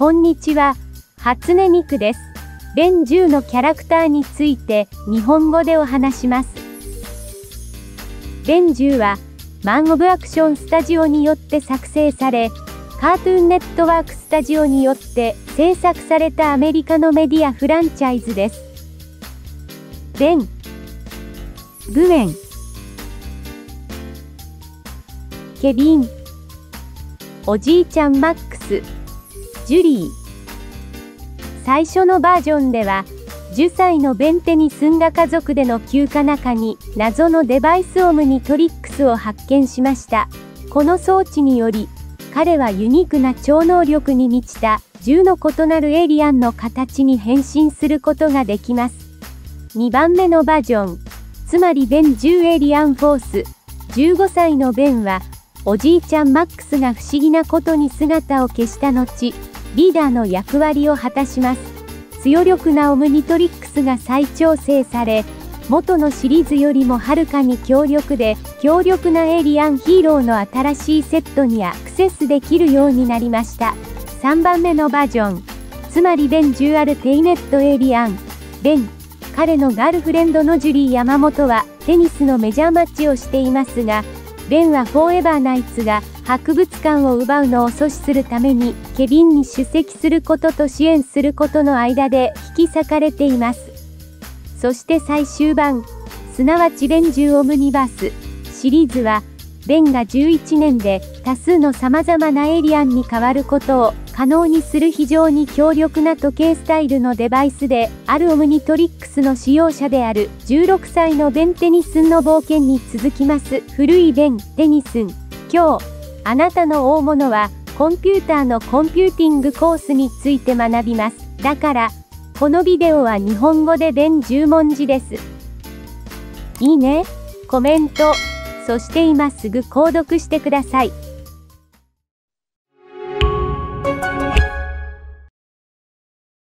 こんにちは、初音ミクです。ベン10のキャラクターについて日本語でお話します。ベン10は、マン・オブ・アクション・スタジオによって作成され、カートゥーンネットワーク・スタジオによって制作されたアメリカのメディアフランチャイズです。ベン、グエン、ケビン、おじいちゃんマックス、ジュリー。最初のバージョンでは、10歳のベンテに住んだ家族での休暇中に謎のデバイスオムニトリックスを発見しました。この装置により、彼はユニークな超能力に満ちた10の異なるエイリアンの形に変身することができます。2番目のバージョン、つまりベン10エイリアンフォース。15歳のベンはおじいちゃんマックスが不思議なことに姿を消した後、リーダーの役割を果たします。強力なオムニトリックスが再調整され、元のシリーズよりもはるかに強力で、強力なエイリアンヒーローの新しいセットにアクセスできるようになりました。3番目のバージョン、つまりベン10アルティメット・エイリアン、ベン、彼のガールフレンドのジュリー山本はテニスのメジャーマッチをしていますが、ベンはフォーエバーナイツが博物館を奪うのを阻止するためにケビンに出席することと支援することの間で引き裂かれています。そして最終版、すなわちベン10オムニバースシリーズは、ベンが11年で多数の様々なエイリアンに変わることを可能にする非常に強力な時計スタイルのデバイスで、あるオムニトリックスの使用者である16歳のベン・テニスンの冒険に続きます。古いベン・テニスン。今日、あなたの大物は、コンピューターのコンピューティングコースについて学びます。だから、このビデオは日本語でベン10文字です。いいね、コメント、そして今すぐ購読してください。